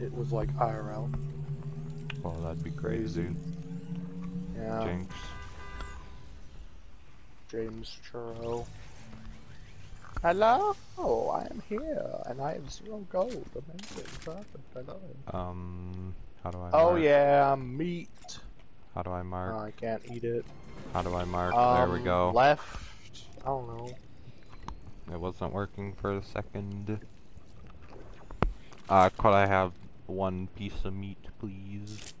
it was like IRL. Well, that'd be crazy. Yeah, Jinx. James Churro. Hello, oh, I am here, and I have zero gold. Amazing, perfect, I love it. Um, how do I? Oh mark? yeah, meat. How do I Oh, mark? I can't eat it. How do I mark? Um, there we go. Left. I don't know. It wasn't working for a second. Uh, could I have one piece of meat, please?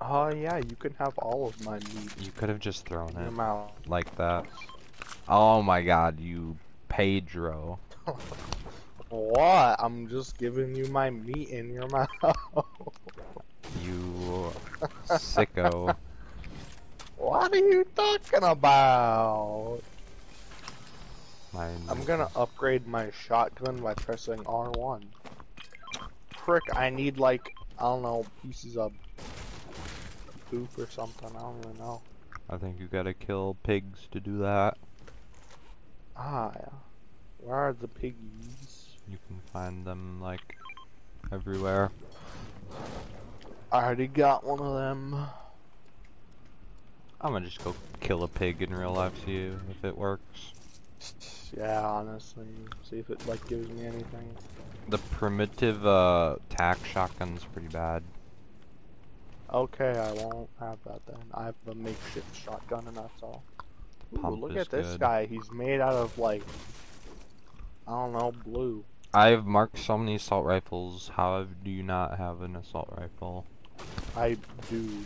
Oh yeah, you can have all of my meat You could have just thrown it mouth. like that. Oh my god, you Pedro. What? I'm just giving you my meat in your mouth. You sicko. what are you talking about? My I'm gonna upgrade my shotgun by pressing R1. Frick, I need like, I don't know, pieces of poop or something, I don't even know. I think you gotta kill pigs to do that. Ah, yeah. Where are the piggies? You can find them like everywhere. I already got one of them. I'm gonna just go kill a pig in real life, see if it works. Yeah, honestly. See if it like gives me anything. The primitive uh tack shotgun's pretty bad. Okay, I won't have that then. I have a makeshift shotgun and that's all. Ooh, Pump look at this good. guy. He's made out of like, I don't know, blue. I've marked so many assault rifles. How do you not have an assault rifle? I do.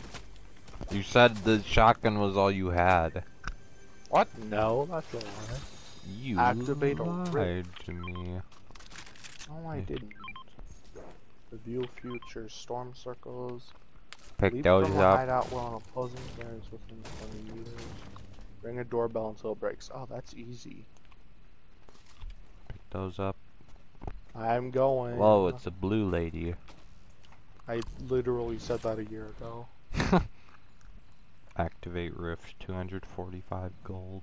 You said the shotgun was all you had. What? No, that's a lie. You Activate a lied rift. to me. No, I didn't. Reveal future storm circles. Pick Leap those up. hideout while on opposing players within 20 meters. Ring a doorbell until it breaks. Oh, that's easy. Pick those up. I'm going. Whoa, it's a blue lady. I literally said that a year ago. Activate rift, 245 gold.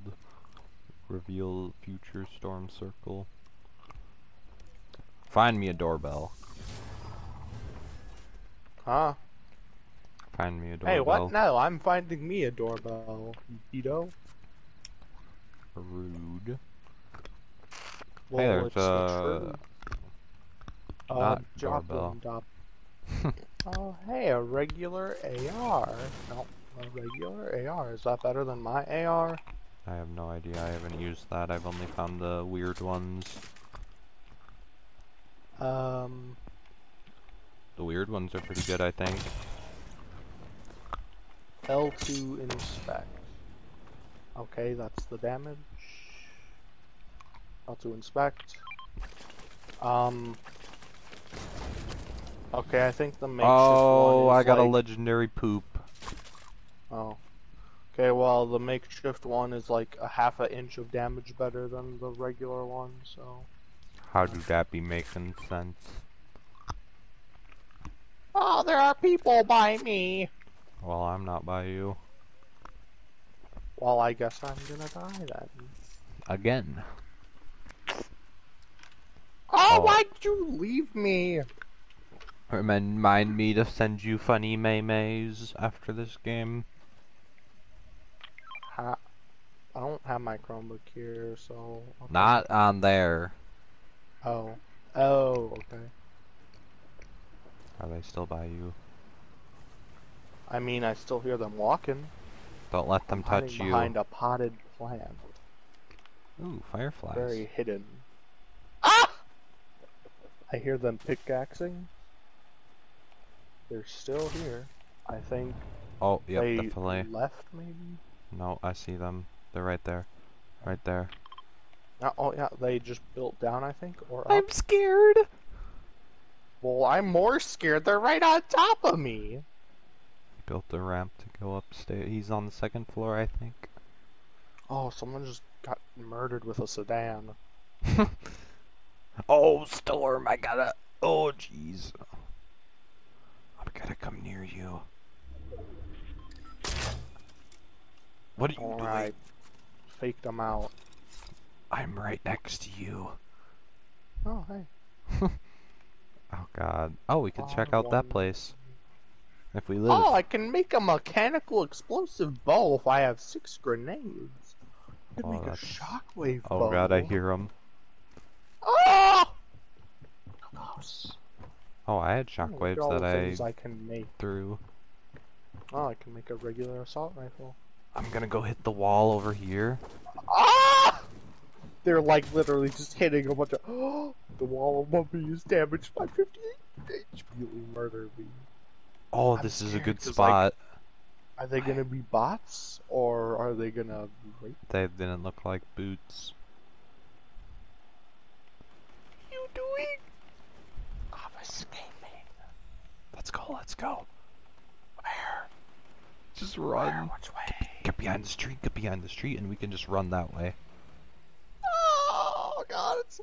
Reveal future storm circle. Find me a doorbell. Huh? Find me a doorbell. Hey, what? No, I'm finding me a doorbell. Pedo. Rude. Well, there's a- not Uh, doorbell. drop- oh, hey, a regular AR. No, a regular AR. Is that better than my AR? I have no idea. I haven't used that. I've only found the weird ones. Um, The weird ones are pretty good, I think. L2 inspect. Okay, that's the damage. L2 inspect. Um. Okay, I think the makeshift Oh, I got a legendary poop. Oh. Okay, well, the makeshift one is like a half an inch of damage better than the regular one, so. How do that be making sense? Oh, there are people by me! Well, I'm not by you. Well, I guess I'm gonna die then. Again. Oh, Oh. why'd you leave me? Remind me to send you funny maymays after this game. Ha I don't have my Chromebook here, so. okay. Not on there. Oh. Oh, okay. Are they still by you? I mean, I still hear them walking. Don't let them hiding touch you. behind a potted plant. Ooh, fireflies. Very hidden. Ah! I hear them pickaxing. They're still here. I think Oh, yep, they definitely. left, maybe? No, I see them. They're right there. Right there. Uh, oh, yeah, they just built down, I think, or up. I'm scared. Well, I'm more scared. They're right on top of me. He Built the ramp to go upstairs. He's on the second floor, I think. Oh, someone just got murdered with a sedan. Oh, storm! I gotta. Oh, jeez. I gotta come near you. What are you doing? Faked them out. I'm right next to you. Oh, hey. Oh god. Oh, we could check out that place. If we live. Oh, I can make a mechanical explosive bow if I have six grenades. I can Oh, make a that's- shockwave oh bow. god, I hear him. Oh! Gross. Oh, I had shockwaves that I I can make. threw. Oh, I can make a regular assault rifle. I'm gonna go hit the wall over here. Ah! They're like literally just hitting a bunch of. Oh, the wall of me is damaged by 58 HP. Murder me. Oh, I'm this is a good spot. like, Are they gonna be bots or are they gonna rape? They didn't look like boots. You doing? I'm escaping. Let's go, let's go. Where? Just Where? run. Way? Get behind the street, get behind the street, and we can just run that way. Oh god, it's.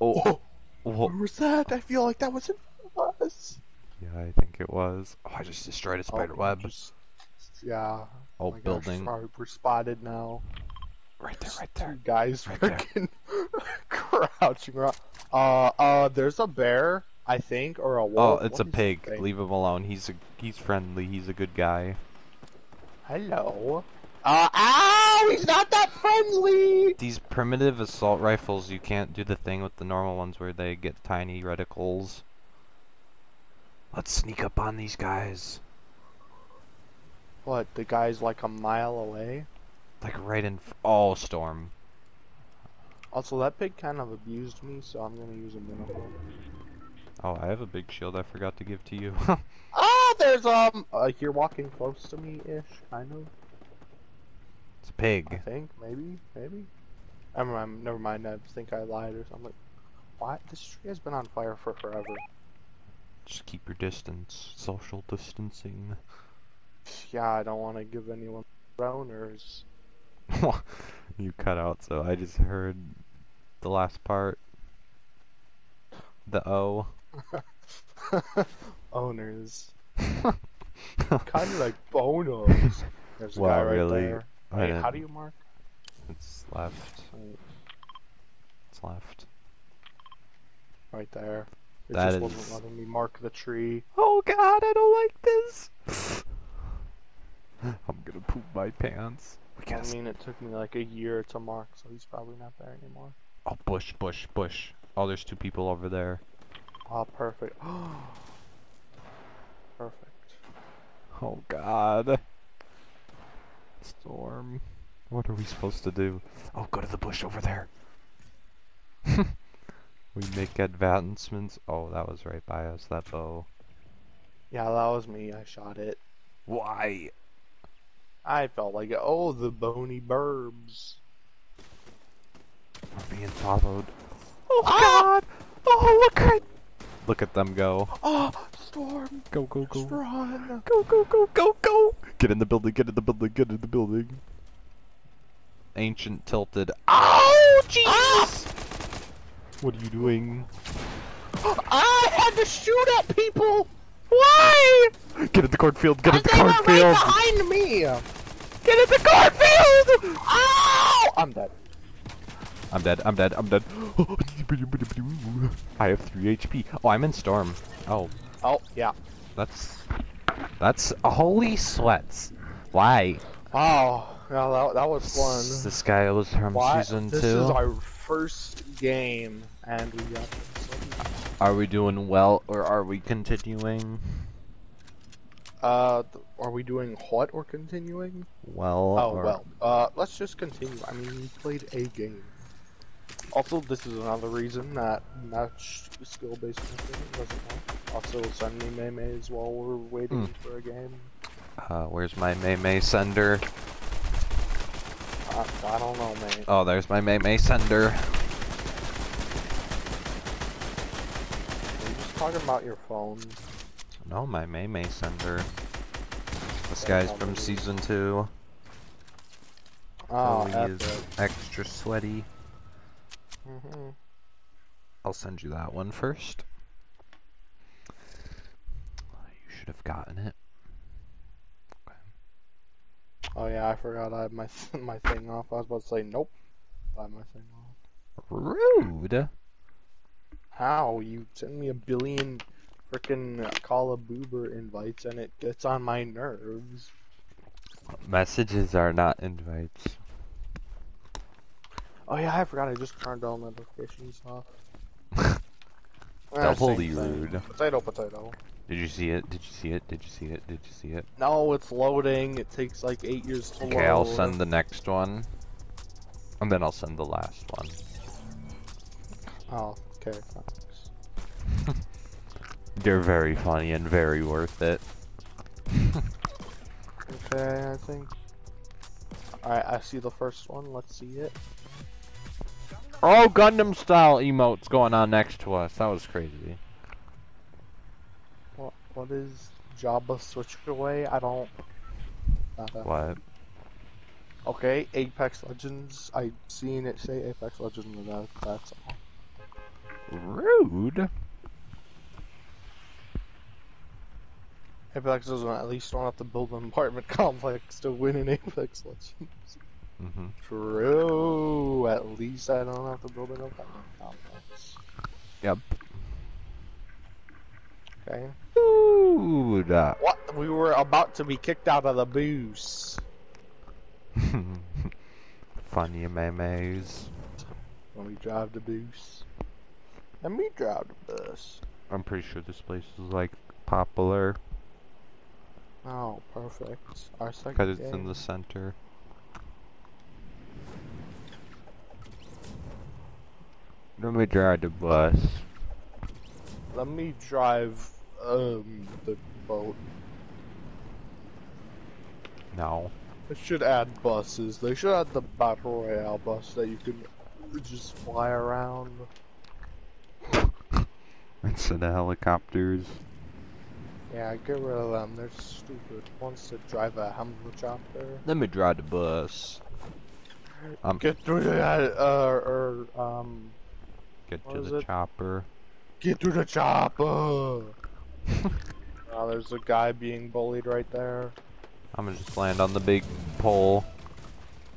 Oh, Oh, oh. where was that? I feel like that was in front of us. Yeah, I think it was. Oh, I just destroyed a spider Oh, web. just- yeah. Oh, my gosh, building. sorry, we're spotted now. Right there, right Two there. guys Right there. freaking crouching around. Uh, uh, there's a bear, I think, or a wolf. Oh, it's What a pig. Leave him alone. He's a he's friendly. He's a good guy. Hello. Uh, ow! He's not that friendly! These primitive assault rifles, you can't do the thing with the normal ones where they get tiny reticles. Let's sneak up on these guys. What, the guy's like a mile away? Like right in. F oh, storm. Also, that pig kind of abused me, so I'm gonna use a minimal. Oh, I have a big shield I forgot to give to you. Oh, there's, um, uh, you're walking close to me-ish, kind of. it's a pig. I think, maybe, maybe. I'm, I'm, never mind, I think I lied or something. Why? This tree has been on fire for forever. Just keep your distance. Social distancing. Yeah, I don't want to give anyone boners. you cut out, so I just heard the last part. The O. Owners. kind of like boners. There's a Wow, guy right really? there. Wait, how do you mark? It's left. It's left. Right there. It That just wasn't letting me mark the tree. Oh god, I don't like this! I'm gonna poop my pants. I mean, it took me like a year to mark, so he's probably not there anymore. Oh, bush, bush, bush. Oh, there's two people over there. Oh, perfect. perfect. Oh god. Storm. What are we supposed to do? Oh, go to the bush over there. we make advancements. Oh, that was right by us, that bow. Yeah, that was me. I shot it. Why? I felt like it. Oh, the Boney Burbs. We're being followed. Oh Ah! god! Oh, look right! Look at them go. Oh, storm. Go, go, Just go. run. Go, go, go, go, go! Get in the building, get in the building, get in the building. Ancient tilted. Oh, Jesus! What are you doing? I had to shoot at people. Why? Get in the cornfield, get in the they were cornfield! right behind me. Get in the cornfield! Ow! I'm dead. I'm dead, I'm dead, I'm dead. I have 3 HP. Oh, I'm in storm. Oh, Oh, yeah. that's... That's... Holy sweats. Why? Wow. Yeah, that, that was fun. This guy was from Why- season this 2. is our first game, and we got Are we doing well, or are we continuing? Uh, are we doing what or continuing? Well, Oh or- well. Uh, let's just continue. I mean, we played a game. Also, this is another reason that match skill-based method doesn't work. Also, send me memes while we're waiting Hmm. for a game. Uh, where's my May May sender? I, I don't know, mate. Oh, there's my May May sender. Are you just talking about your phone? No, my May May sender. This guy's from season 2. Oh, he is extra sweaty. Mhm. I'll send you that one first. You should have gotten it. Oh yeah, I forgot I had my my thing off. I was about to say nope. I had my thing off. Rude. How? You send me a billion frickin' Call of Boober invites and it gets on my nerves. Messages are not invites. Oh yeah, I forgot I just turned all notifications off. Doubly rude. Potato, potato. Did you see it? Did you see it? Did you see it? Did you see it? No, it's loading. It takes like eight years to load. Okay, I'll send the next one. And then I'll send the last one. Oh, okay, thanks. They're very funny and very worth it. Okay, I think. Alright, I see the first one. Let's see it. Oh, Gundam style emotes going on next to us. That was crazy. What? What is Jabba switch away? I don't. What? Okay, Apex Legends. I seen it say Apex Legends, and that, that's all. Rude. Apex doesn't at least don't have to build an apartment complex to win in Apex Legends. Mm-hmm. True. At least I don't have to build an apartment complex. Yep. Okay. Dude. What? We were about to be kicked out of the booth. Funny memes. Let me drive the booth. Let me drive the bus. I'm pretty sure this place is like popular Oh, perfect. Our second because it's in the center. Let me drive the bus. Let me drive um the boat. No. They should add buses. They should add the battle royale bus that you can just fly around. Instead of helicopters. Yeah, get rid of them. They're stupid. Wants to drive a helicopter. Let me drive the bus. Um, Get through that, uh, or um, get what to the it? chopper. get to the chopper. oh, there's a guy being bullied right there. I'm gonna just land on the big pole.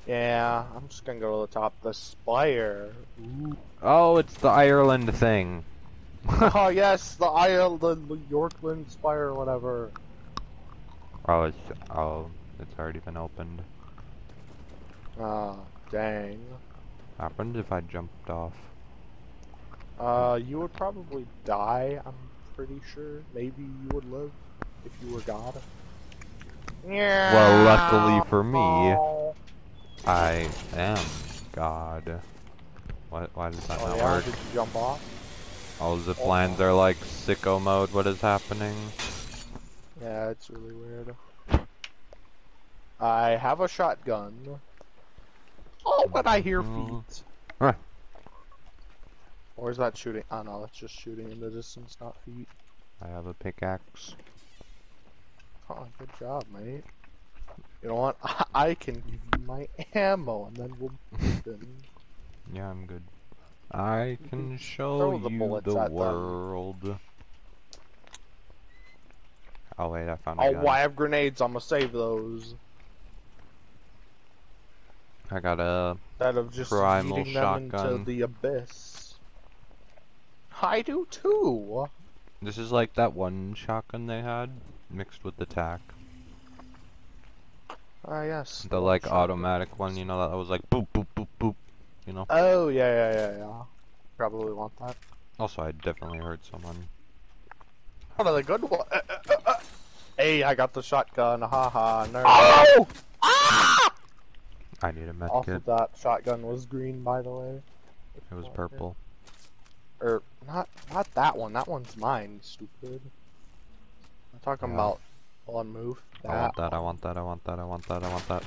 Yeah, I'm just gonna go to the top. The spire. Ooh. Oh, it's the Ireland thing. oh yes, the Ireland, the Yorkland spire, whatever. Oh, it's oh, it's already been opened. Ah, dang. Happened if I jumped off. Uh, you would probably die. I'm pretty sure. Maybe you would live if you were God. Yeah. Well, luckily for me, I am God. What? Why does that Oh not yeah, work? did you jump off? All zip lines are like sicko mode. What is happening? Yeah, it's really weird. I have a shotgun. Oh, but I hear Mhm. feet. Huh. Or is that shooting? Oh no, that's just shooting in the distance, not feet. I have a pickaxe. Oh, good job, mate. You know what? I can give you my ammo, and then we'll begin. Yeah, I'm good. I can show the you the at them. world. Oh wait, I found a Oh, I have grenades? I'm gonna save those. I got a Instead of just Primal them into shotgun. the abyss. I do too. This is like that one shotgun they had mixed with the tac. Ah, yes. The like automatic one, you know, that was like boop boop boop boop. You know. Oh, yeah, yeah, yeah, yeah. Probably want that. Also, I definitely heard someone. One of the good one. Uh, uh, uh, uh. Hey, I got the shotgun. Haha, nerd. Oh! Ah! I need a med Also, kit. that shotgun was green, by the way. It was purple. Or not, not that one. That one's mine. Stupid. I'm talking Yeah. about on move. I want that. I want that. I want that. I want that. I want that.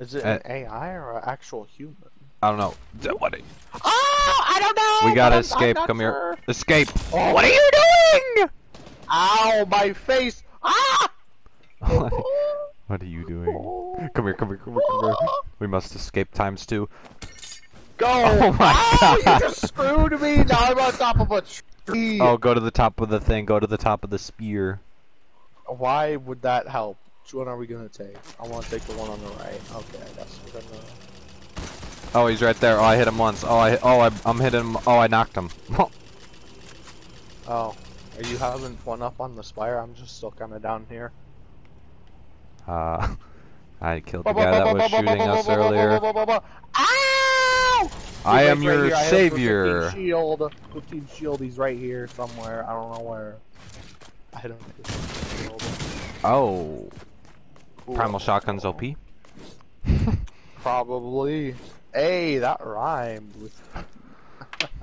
Is it Uh, an AI or an actual human? I don't know. D- What? are- Oh, I don't know. We gotta I'm- I'm escape. not Come here. Escape. Oh. What are you doing? Ow, my face! Ah! what are you doing? Come here. Come here. Come here. Come here. We must escape times two. Go! Oh my oh, God. you just screwed me! Now I'm on top of a tree! Oh, go to the top of the thing. Go to the top of the spear. Why would that help? Which one are we gonna take? I wanna take the one on the right. Okay, I guess we're gonna... Oh, he's right there. Oh, I hit him once. Oh, I oh I, I'm hitting him. Oh, I knocked him. Oh, are you having fun up on the spire? I'm just still kind of down here. uh, I killed the guy that was shooting us earlier. Ow! I am like, right your here. I hit 15 savior. Shield. 15 shield. He's right here somewhere. I don't know where. I don't know. Oh, Cool. primal shotguns OP. Probably. Hey, that rhymed with.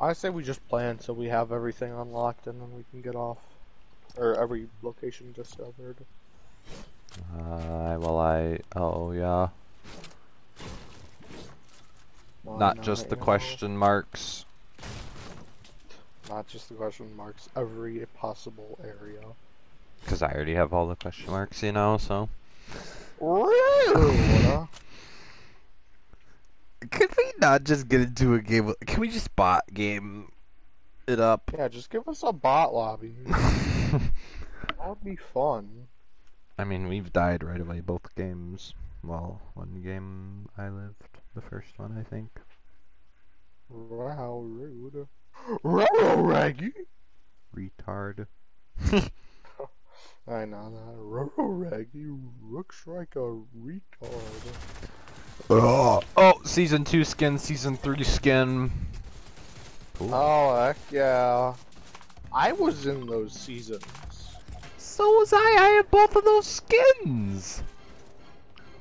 I say we just plan so we have everything unlocked and then we can get off. Or every location discovered. Uh, well, I. Oh yeah. Why Not just the you know? question marks. Not just the question marks. Every possible area. Because I already have all the question marks, you know, so. Rude! Could we not just get into a game? Can we just bot game it up? yeah, just give us a bot lobby. That would be fun. I mean, we've died right away both games. Well, one game I lived, the first one, I think. Wow, rude. Wow, Raggy! Retard. I know that. Roro Raggy looks like a retard. Oh, oh, season 2 skin, season 3 skin. Cool. Oh, heck yeah. I was in those seasons. so was I, I have both of those skins!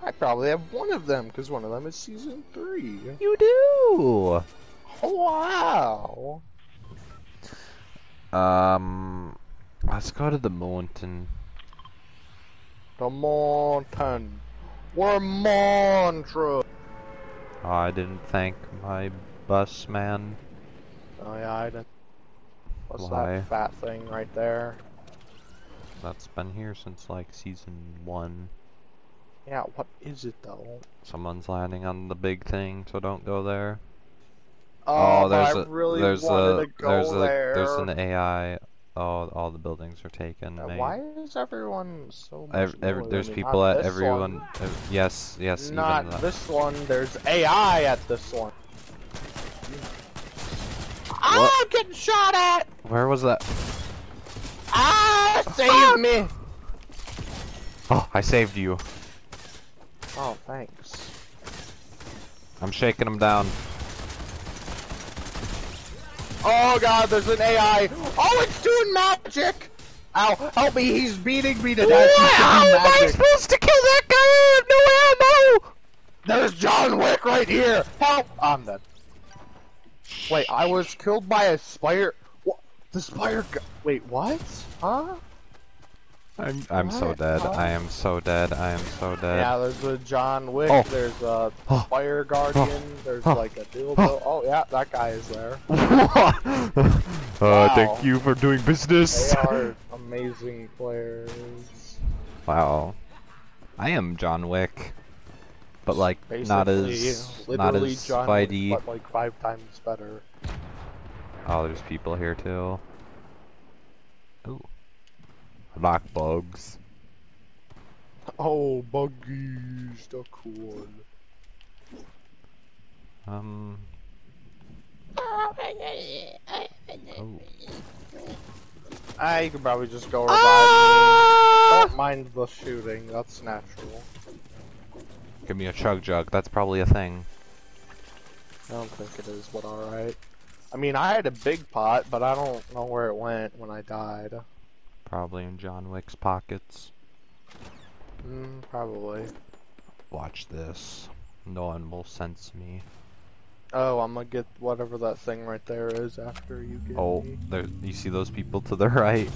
I probably have one of them, because one of them is season three. You do! Wow! Um, let's go to the mountain. The mountain. We're Montreux. Oh, I didn't thank my bus man. Oh, yeah, I didn't. What's Why? that fat thing right there? That's been here since like season 1. Yeah, what is it though? Someone's landing on the big thing, so don't go there. Oh, Oh, there's I a really there's wanted a to go there's a there. there's an AI. Oh, all the buildings are taken. Uh. Why is everyone so much there's people at everyone. ev- yes, yes. Not this one. There's AI at this one. Ah, I'm getting shot at! Where was that? Ah, save me! Oh, I saved you. Oh, thanks. I'm shaking him down. Oh god, there's an AI. Oh, it's doing magic! Ow, help me, he's beating me to death. He's How doing am I supposed to kill that guy? I have no ammo. There's John Wick right here! Help! I'm dead. Wait, I was killed by a spire. What? The spire. Wait, what? Huh? I'm I'm so dead. Huh? I am so dead. I am so dead. Yeah, there's a John Wick. Oh. There's a Oh. Fire Guardian. There's Oh. like a dildo. Oh yeah, that guy is there. uh, Wow. thank you for doing business. They are amazing players. Wow. I am John Wick. But like Basically, not as not as John Wick, but like five times better. Oh, there's people here too. Ooh. Lock bugs. Oh, buggies, the cool. Um. Oh. Ah, you could probably just go revive Ah! me. Don't mind the shooting, that's natural. Give me a chug jug. That's probably a thing. I don't think it is, but alright. I mean, I had a big pot, but I don't know where it went when I died. Probably in John Wick's pockets. Mm, probably. Watch this. No one will sense me. Oh, I'm gonna get whatever that thing right there is after you get Oh, me. there. You see those people to the right?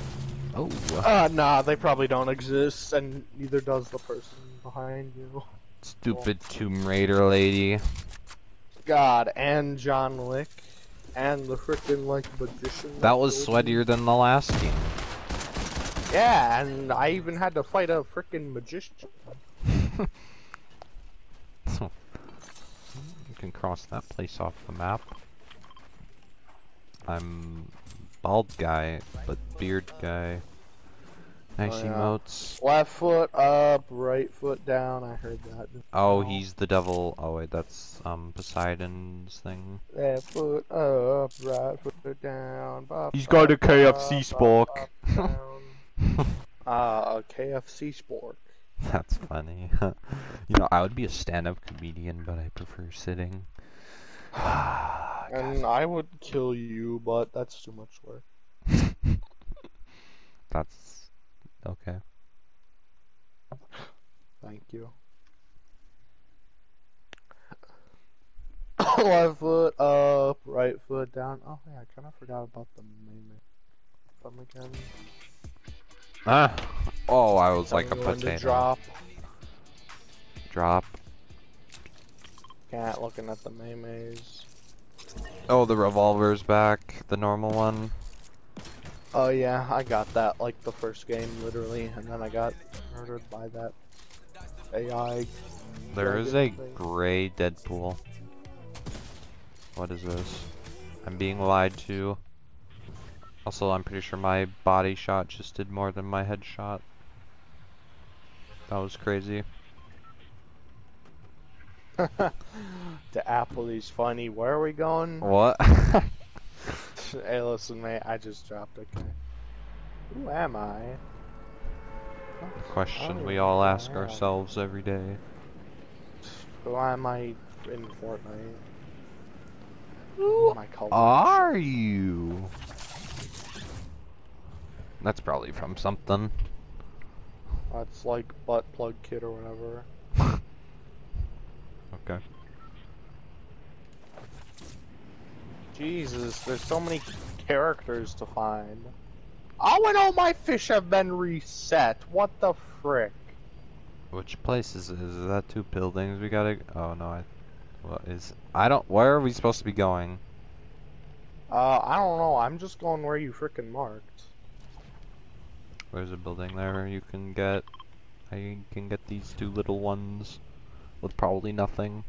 Oh. Uh, nah, they probably don't exist, and neither does the person behind you. Stupid Tomb Raider lady. God, and John Wick, and the frickin' like magician. That was sweatier than the last game. Yeah, and I even had to fight a freaking magician. so, You can cross that place off the map. I'm bald guy, but beard guy. Nice Oh, yeah. emotes. Left foot up, right foot down. I heard that. Oh, he's the devil. Oh wait, that's um Poseidon's thing. Left foot up, right foot down. Bop, He's got a bop, KFC bop, spork. Ah, a KFC spork. That's funny. you know, I would be a stand-up comedian, but I prefer sitting. Ah, And I would kill you, but that's too much work. That's okay. Thank you. Left foot up, right foot down. Oh yeah, I kind of forgot about the main them again. Ah. Oh, I was Tell like a me potato. Drop. Drop. Cat looking at the maymays. Oh, the revolver's back. The normal one. Oh yeah, I got that like the first game literally, and then I got murdered by that AI. There is a thing. gray Deadpool. What is this? I'm being lied to. Also, I'm pretty sure my body shot just did more than my head shot. That was crazy. the apple is funny. Where are we going? What? hey, listen, mate. I just dropped a guy. Who am I? Question Oh, we all ask yeah. ourselves every day. Who am I in Fortnite? Who am I? Are you? That's probably from something. That's like butt plug kid or whatever. Okay. Jesus, there's so many characters to find. Oh, and all my fish have been reset. What the frick? Which place is? Is that two buildings we gotta? Oh no, I. What is? I don't. Where are we supposed to be going? Uh, I don't know. I'm just going where you frickin' marked. There's a building there you can get. I can get these two little ones with probably nothing.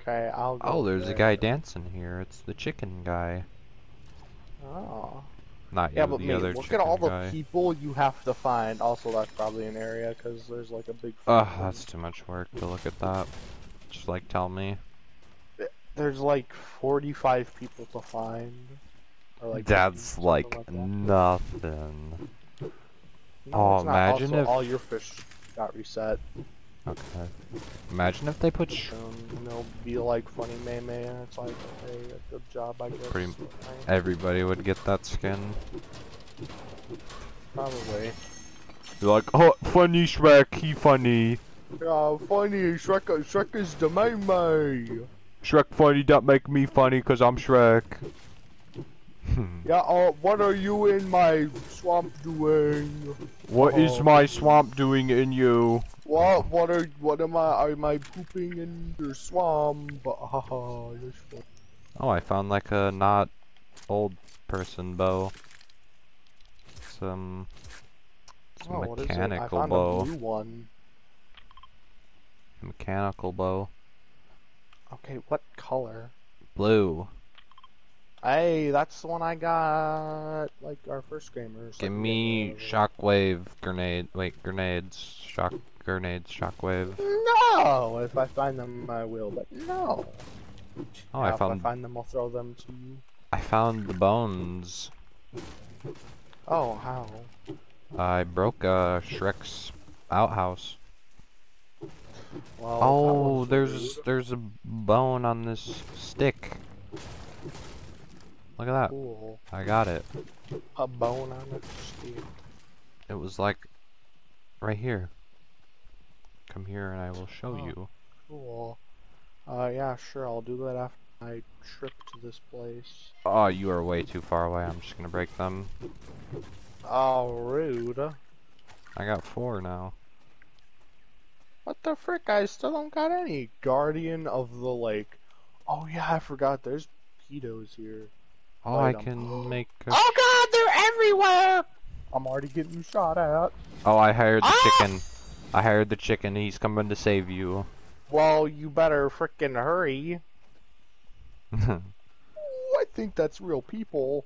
Okay, I'll go Oh, there's a guy dancing here. It's the chicken guy. Oh. Not Yeah, you, but the other look at all the people you have to find. Also, that's probably an area because there's like a big. Ugh, that's too much work to look at that. Just like tell me. There's like 45 people to find. Or like That's something like that. nothing. Oh, imagine also, if- all your fish got reset. Okay. Imagine if they put sh And they'll be like funny meme, and it's like, hey, a good job, I guess. Pretty- everybody would get that skin. Probably. You're like, oh, funny Shrek, he funny. Yeah, funny. Shrek, Shrek is the meme. Shrek funny, don't make me funny cause I'm Shrek. Yeah. Uh, what are you in my swamp doing? What is Oh. my swamp doing in you? What? What are? What am I? Am I pooping in your swamp? Haha, you're. Oh, I found like a not old person bow. Some, some Oh, what is it? I mechanical found bow. a blue one. Mechanical bow. Okay, what color? Blue. Hey, that's the one I got. Like our first game Give me shockwave grenade. Wait, grenades. Shock grenades. Shockwave. No, if I find them, I will. But no. Oh, Yeah, I if found. I find them, I'll throw them to you. I found the bones. Oh, how? I broke uh, Shrek's outhouse. Well, Oh, there's there's a bone on this stick. Look at that. cool. I got it. A bone on a stick. It was like right here. Come here and I will show Oh. you. Cool. Uh, yeah, sure. I'll do that after my trip to this place. Oh, you are way too far away. I'm just gonna break them. Oh, rude. I got four now. What the frick? I still don't got any Guardian of the Lake. Oh yeah, I forgot. There's pedos here. Oh, I Item. can make. A... Oh god, they're everywhere! I'm already getting shot at. Oh, I hired the Ah! chicken. I hired the chicken. He's coming to save you. Well, you better frickin' hurry. Ooh, I think that's real people.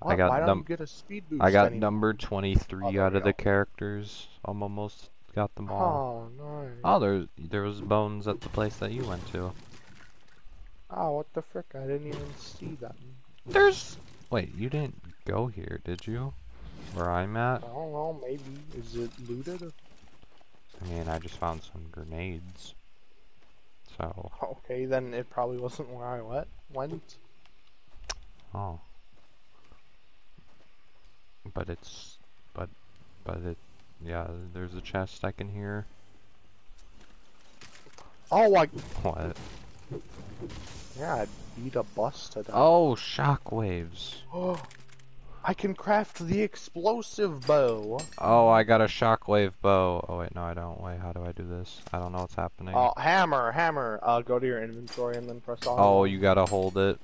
What? got Why don't num- you get a speed boost? I got anymore? number 23 Oh, out we of the characters. I'm almost got them all. Oh, nice. Oh, there, there was bones at the place that you went to. Oh, what the frick? I didn't even see that. There's... Wait, you didn't go here, did you? Where I'm at? I don't know, maybe. Is it looted? I mean, I just found some grenades. So, Okay, then it probably wasn't where I went. went. oh. But it's... But... But it... Yeah, there's a chest I can hear. Oh, I... What? Yeah, I beat a bus to death. Oh, shockwaves. Oh, I can craft the explosive bow. Oh, I got a shockwave bow. Oh wait, no I don't. Wait, how do I do this? I don't know what's happening. Oh, hammer, hammer. Uh, go to your inventory and then press on. Oh, you gotta hold it.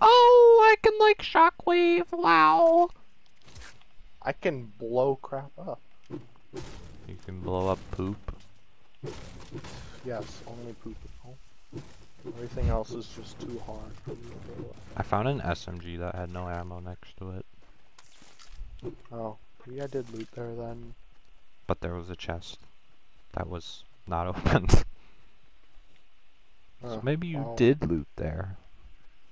Oh, I can like shockwave. Wow. I can blow crap up. You can blow up poop. Yes, only poop. Everything else is just too hard for me to do. I found an SMG that had no ammo next to it, Oh, maybe I did loot there then. but there was a chest that was not opened. Uh, so maybe you oh. did loot there.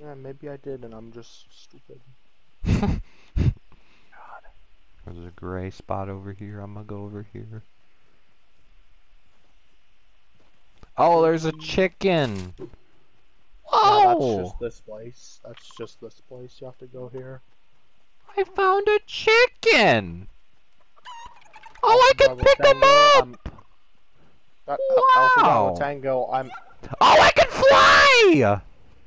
Yeah, maybe I did, and I'm just stupid. God. There's a gray spot over here. I'm gonna go over here. Oh, there's a chicken. Yeah, Oh, that's just this place. That's just this place. You have to go here. I found a chicken. Oh, I can pick him Tango, up. I'm- Uh, Alpha Tango, I'm Oh, I can fly.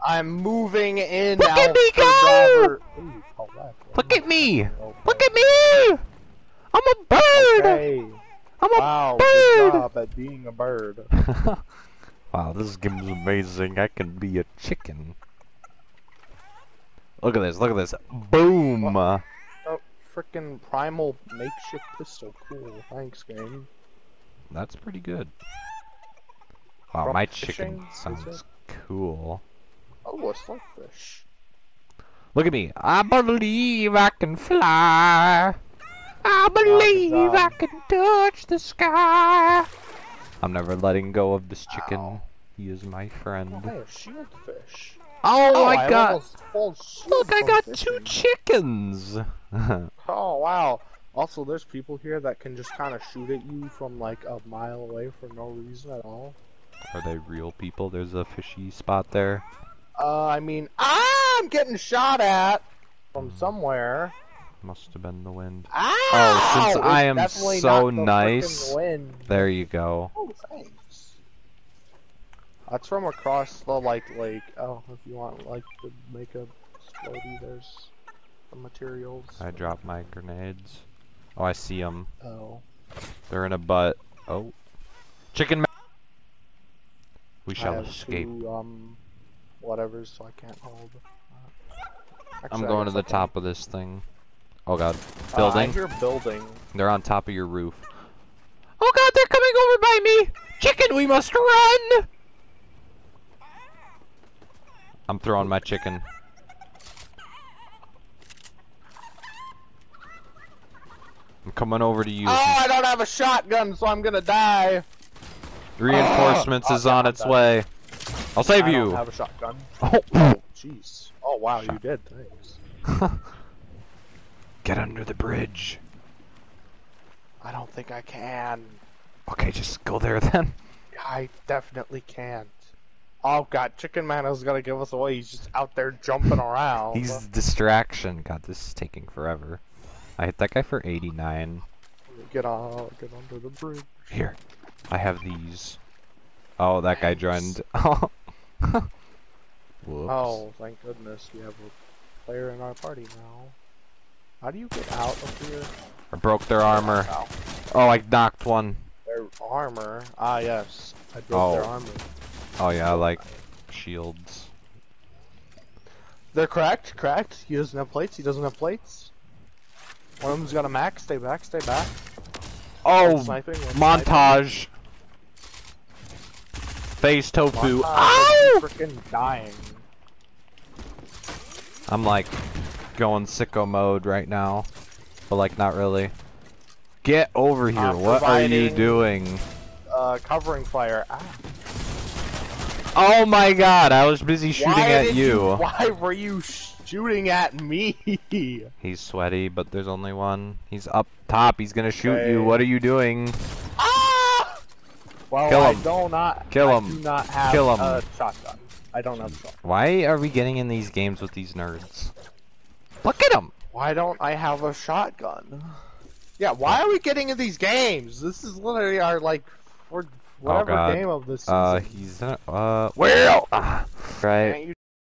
I'm moving in. Look at me go! Ooh, Look at me. Okay. Look at me. I'm a bird. Okay. I'm a Wow, bird. good job at being a bird. wow, this game is amazing. I can be a chicken. Look at this. Look at this. Boom. Uh, oh, frickin' primal makeshift pistol. Cool. Thanks, game. That's pretty good. Wow, From my fishing, chicken is sounds cool. Oh, a slugfish. Look at me. I believe I can fly. I believe job. I can touch the sky. I'm never letting go of this chicken. Ow. He is my Oh, friend. hey, a shieldfish. Oh, I have got. almost Look, I from got two chickens. Oh, wow. Also, there's people here that can just kind of shoot at you from like a mile away for no reason at all. Are they real people? There's a fishy spot there. Uh, I mean, I'm getting shot at from Hmm. somewhere. Must have been the wind. Ow! since It's I am so not the nice, There you go. Oh, thanks. That's from across the like lake. Oh, if you want like to make a explodey, there's the materials. I dropped my grenades. Oh, I see them. Oh. They're in a butt. Oh. Chicken. Ma we I shall have escape. Two, um, whatever, so I can't hold. Uh, I'm going to the top of this thing. Oh god. Uh, Building. I hear building. They're on top of your roof. Oh god, they're coming over by me! Chicken, we must run! I'm throwing my chicken. I'm coming over to you. Oh, I don't have a shotgun, so I'm gonna die. Reinforcements Oh, is on its way. I'll save I you. don't have a shotgun. Oh, jeez. Oh, wow, you Shot. did. Thanks. Get under the bridge. I don't think I can. Okay, just go there then. I definitely can't. Oh god, Chicken Man is gonna give us away. He's just out there jumping around. He's distraction. God, this is taking forever. I hit that guy for 89. Get on, get under the bridge. Here, I have these. Oh, that guy joined. Oh, Whoops. Oh, thank goodness we have a player in our party now. How do you get out of here? I broke their armor. Ow. Oh, I knocked one. Their armor. Ah, yes. I broke their Oh. armor. Oh yeah, I like shields. They're cracked, cracked. He doesn't have plates. He doesn't have plates. One of them's got a max. Stay back, stay back. Oh, One sniping, one sniping. montage. Face tofu. Montage Ow! Freaking dying. I'm like going sicko mode right now, but like not really. Get over here! Uh, what are you doing? Uh, covering fire. Ah. Oh my god! I was busy shooting Why at did you. Why were you shooting at me? He's sweaty, but there's only one. He's up top. He's gonna shoot you. What are you doing? Ah! Well, Kill I him. do not. Kill I him. do not have Kill him. a shotgun. I don't have a shotgun. Why are we getting in these games with these nerds? Look at him. Why don't I have a shotgun? Yeah, why are we getting in these games? This is literally our like whatever Oh, game of this. season. Uh, he's not, uh, well, ah, right. Can't you